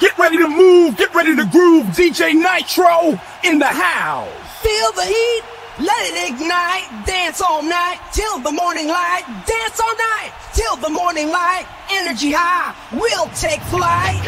Get ready to move, get ready to groove. DJ Nitro in the house. Feel the heat, let it ignite. Dance all night till the morning light. Dance all night till the morning light. Energy high, we'll take flight.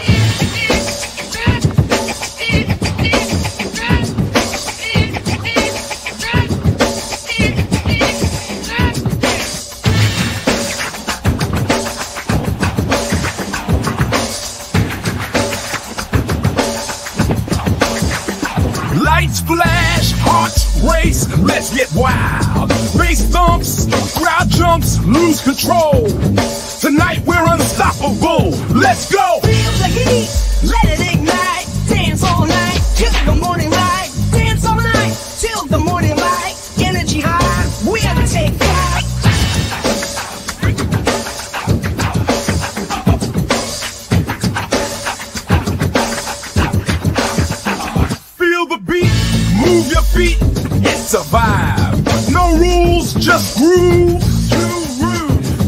Lights flash, hearts race, let's get wild. Bass thumps, crowd jumps, lose control. Tonight we're unstoppable. It's a vibe. No rules, just grooves.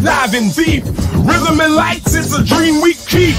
Live and deep, rhythm and lights, it's a dream we keep.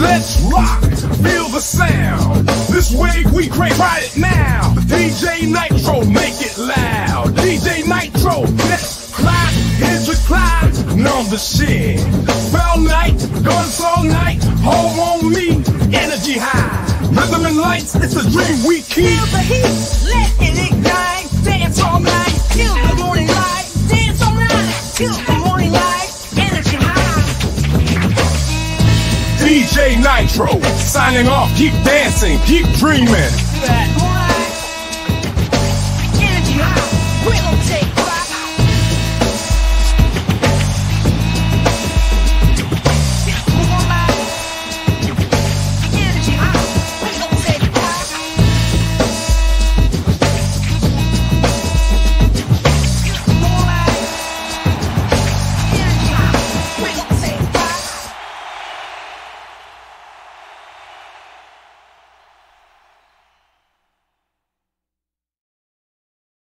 Let's rock. Feel the sound. This wave we create right it now. DJ Nitro, make it loud. DJ Nitro, let's climb, here's your climb. Numb the shit. Spell night, guns all night. Home on me, energy high. Rhythm and lights, it's a dream we keep. Feel the heat, DJ Nitro, signing off. Keep dancing, keep dreaming.